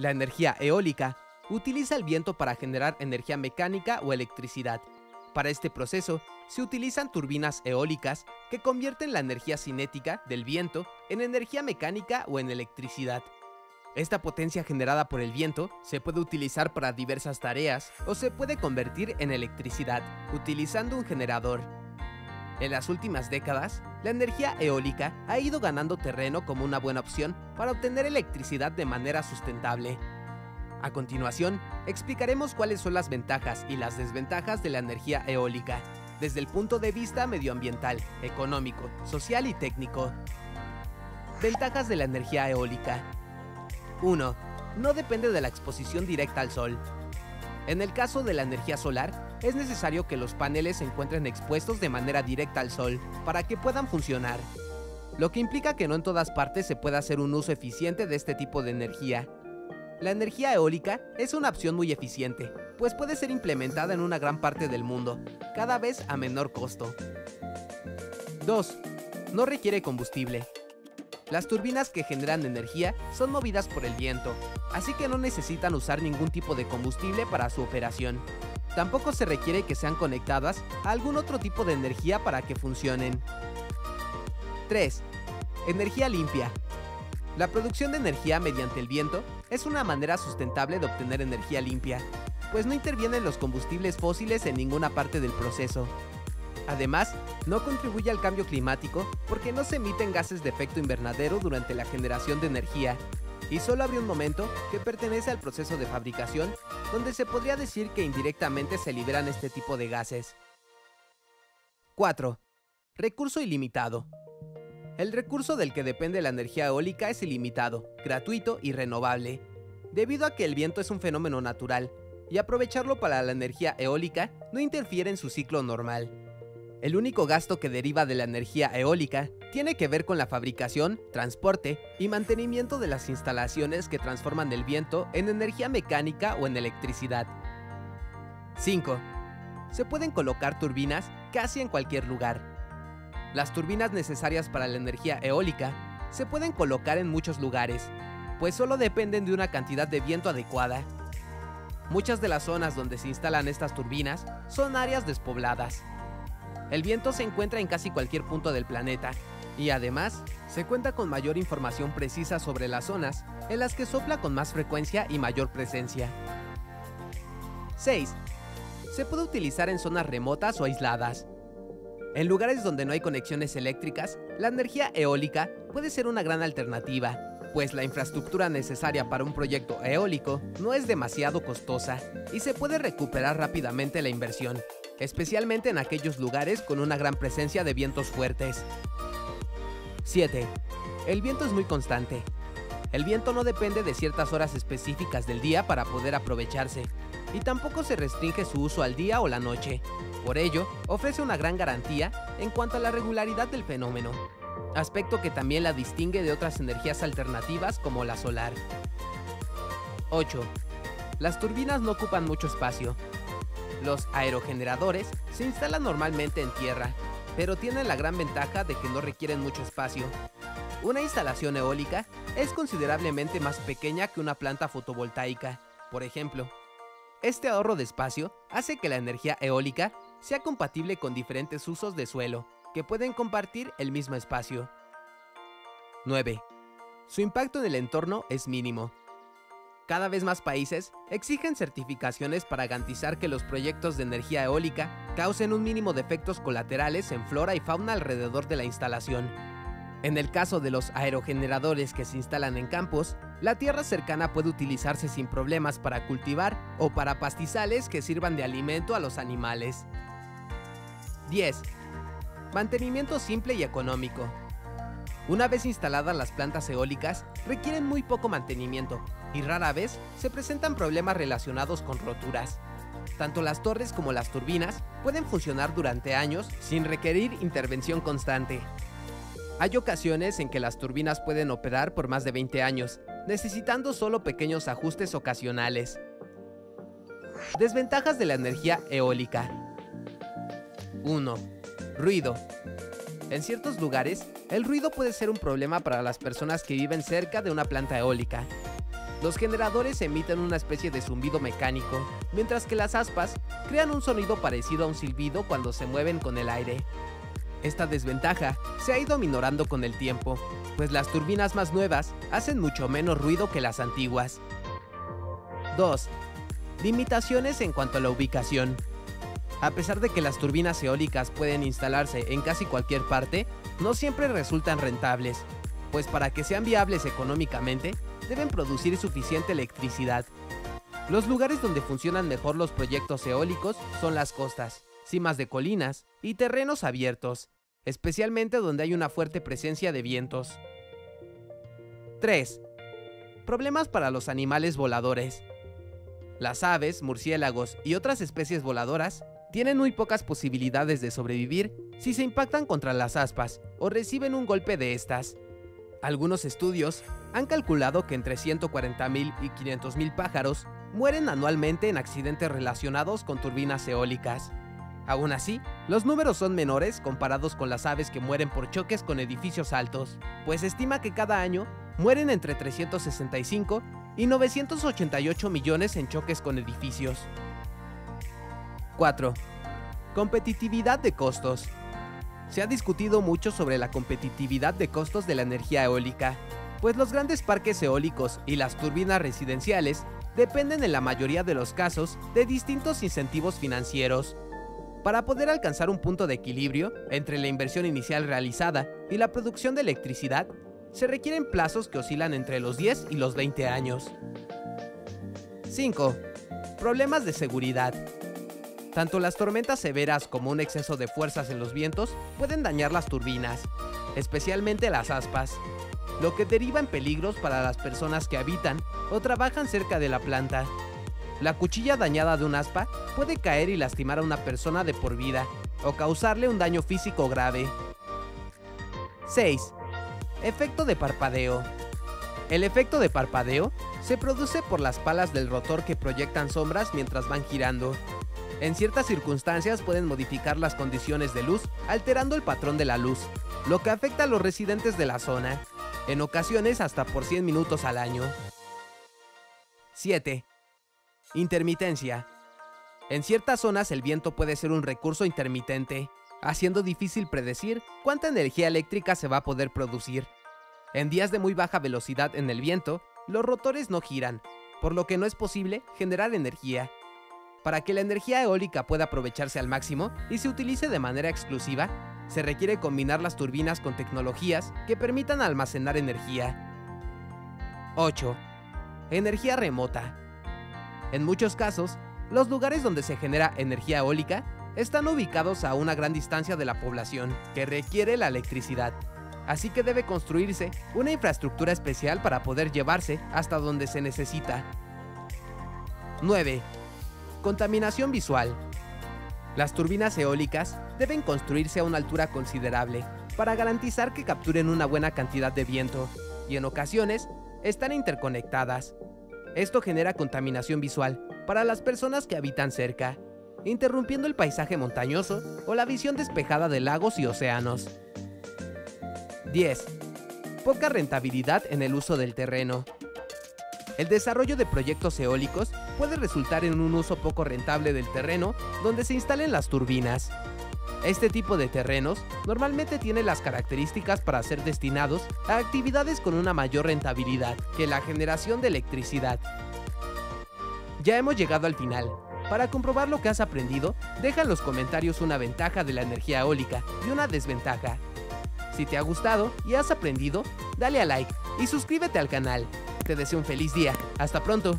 La energía eólica utiliza el viento para generar energía mecánica o electricidad. Para este proceso, se utilizan turbinas eólicas que convierten la energía cinética del viento en energía mecánica o en electricidad. Esta potencia generada por el viento se puede utilizar para diversas tareas o se puede convertir en electricidad utilizando un generador. En las últimas décadas, la energía eólica ha ido ganando terreno como una buena opción para obtener electricidad de manera sustentable. A continuación, explicaremos cuáles son las ventajas y las desventajas de la energía eólica, desde el punto de vista medioambiental, económico, social y técnico. Ventajas de la energía eólica. 1. No depende de la exposición directa al sol. En el caso de la energía solar, es necesario que los paneles se encuentren expuestos de manera directa al sol para que puedan funcionar, lo que implica que no en todas partes se pueda hacer un uso eficiente de este tipo de energía. La energía eólica es una opción muy eficiente, pues puede ser implementada en una gran parte del mundo, cada vez a menor costo. 2. No requiere combustible. Las turbinas que generan energía son movidas por el viento, así que no necesitan usar ningún tipo de combustible para su operación. Tampoco se requiere que sean conectadas a algún otro tipo de energía para que funcionen. 3. Energía limpia. La producción de energía mediante el viento es una manera sustentable de obtener energía limpia, pues no intervienen los combustibles fósiles en ninguna parte del proceso. Además, no contribuye al cambio climático porque no se emiten gases de efecto invernadero durante la generación de energía, y solo habría un momento que pertenece al proceso de fabricación donde se podría decir que indirectamente se liberan este tipo de gases. 4. Recurso ilimitado. El recurso del que depende la energía eólica es ilimitado, gratuito y renovable, debido a que el viento es un fenómeno natural, y aprovecharlo para la energía eólica no interfiere en su ciclo normal. El único gasto que deriva de la energía eólica tiene que ver con la fabricación, transporte y mantenimiento de las instalaciones que transforman el viento en energía mecánica o en electricidad. 5. Se pueden colocar turbinas casi en cualquier lugar. Las turbinas necesarias para la energía eólica se pueden colocar en muchos lugares, pues solo dependen de una cantidad de viento adecuada. Muchas de las zonas donde se instalan estas turbinas son áreas despobladas. El viento se encuentra en casi cualquier punto del planeta y además se cuenta con mayor información precisa sobre las zonas en las que sopla con más frecuencia y mayor presencia. 6. Se puede utilizar en zonas remotas o aisladas. En lugares donde no hay conexiones eléctricas, la energía eólica puede ser una gran alternativa, pues la infraestructura necesaria para un proyecto eólico no es demasiado costosa y se puede recuperar rápidamente la inversión, especialmente en aquellos lugares con una gran presencia de vientos fuertes. 7. El viento es muy constante. El viento no depende de ciertas horas específicas del día para poder aprovecharse, y tampoco se restringe su uso al día o la noche. Por ello, ofrece una gran garantía en cuanto a la regularidad del fenómeno, aspecto que también la distingue de otras energías alternativas como la solar. 8. Las turbinas no ocupan mucho espacio, los aerogeneradores se instalan normalmente en tierra, pero tienen la gran ventaja de que no requieren mucho espacio. Una instalación eólica es considerablemente más pequeña que una planta fotovoltaica, por ejemplo. Este ahorro de espacio hace que la energía eólica sea compatible con diferentes usos de suelo, que pueden compartir el mismo espacio. 9. Su impacto en el entorno es mínimo, cada vez más países exigen certificaciones para garantizar que los proyectos de energía eólica causen un mínimo de efectos colaterales en flora y fauna alrededor de la instalación. En el caso de los aerogeneradores que se instalan en campos, la tierra cercana puede utilizarse sin problemas para cultivar o para pastizales que sirvan de alimento a los animales. 10. Mantenimiento simple y económico. Una vez instaladas las plantas eólicas, requieren muy poco mantenimiento, y rara vez se presentan problemas relacionados con roturas. Tanto las torres como las turbinas pueden funcionar durante años sin requerir intervención constante. Hay ocasiones en que las turbinas pueden operar por más de 20 años, necesitando solo pequeños ajustes ocasionales. Desventajas de la energía eólica. 1. Ruido. En ciertos lugares, el ruido puede ser un problema para las personas que viven cerca de una planta eólica, Los generadores emiten una especie de zumbido mecánico, mientras que las aspas crean un sonido parecido a un silbido cuando se mueven con el aire. Esta desventaja se ha ido minorando con el tiempo, pues las turbinas más nuevas hacen mucho menos ruido que las antiguas. 2. Limitaciones en cuanto a la ubicación. A pesar de que las turbinas eólicas pueden instalarse en casi cualquier parte, no siempre resultan rentables, pues para que sean viables económicamente, deben producir suficiente electricidad. Los lugares donde funcionan mejor los proyectos eólicos son las costas, cimas de colinas y terrenos abiertos, especialmente donde hay una fuerte presencia de vientos. 3. Problemas para los animales voladores. Las aves, murciélagos y otras especies voladoras tienen muy pocas posibilidades de sobrevivir si se impactan contra las aspas o reciben un golpe de estas. Algunos estudios han calculado que entre 140.000 y 500.000 pájaros mueren anualmente en accidentes relacionados con turbinas eólicas. Aún así, los números son menores comparados con las aves que mueren por choques con edificios altos, pues se estima que cada año mueren entre 365 y 988 millones en choques con edificios. 4. Competitividad de costos. Se ha discutido mucho sobre la competitividad de costos de la energía eólica, pues los grandes parques eólicos y las turbinas residenciales dependen en la mayoría de los casos de distintos incentivos financieros. Para poder alcanzar un punto de equilibrio entre la inversión inicial realizada y la producción de electricidad, se requieren plazos que oscilan entre los 10 y los 20 años. 5. Problemas de seguridad. Tanto las tormentas severas como un exceso de fuerzas en los vientos pueden dañar las turbinas, especialmente las aspas, lo que deriva en peligros para las personas que habitan o trabajan cerca de la planta. La cuchilla dañada de un aspa puede caer y lastimar a una persona de por vida o causarle un daño físico grave. 6. Efecto de parpadeo. El efecto de parpadeo se produce por las palas del rotor que proyectan sombras mientras van girando. En ciertas circunstancias pueden modificar las condiciones de luz alterando el patrón de la luz, lo que afecta a los residentes de la zona, en ocasiones hasta por 100 minutos al año. 7. Intermitencia. En ciertas zonas el viento puede ser un recurso intermitente, haciendo difícil predecir cuánta energía eléctrica se va a poder producir. En días de muy baja velocidad en el viento, los rotores no giran, por lo que no es posible generar energía. Para que la energía eólica pueda aprovecharse al máximo y se utilice de manera exclusiva, se requiere combinar las turbinas con tecnologías que permitan almacenar energía. 8. Energía remota. En muchos casos, los lugares donde se genera energía eólica están ubicados a una gran distancia de la población que requiere la electricidad. Así que debe construirse una infraestructura especial para poder llevarse hasta donde se necesita. 9. Contaminación visual. Las turbinas eólicas deben construirse a una altura considerable para garantizar que capturen una buena cantidad de viento y en ocasiones están interconectadas. Esto genera contaminación visual para las personas que habitan cerca, interrumpiendo el paisaje montañoso o la visión despejada de lagos y océanos. 10. Poca rentabilidad en el uso del terreno. El desarrollo de proyectos eólicos puede resultar en un uso poco rentable del terreno donde se instalen las turbinas. Este tipo de terrenos normalmente tiene las características para ser destinados a actividades con una mayor rentabilidad que la generación de electricidad. Ya hemos llegado al final. Para comprobar lo que has aprendido, deja en los comentarios una ventaja de la energía eólica y una desventaja. Si te ha gustado y has aprendido, dale a like y suscríbete al canal. Te deseo un feliz día. Hasta pronto.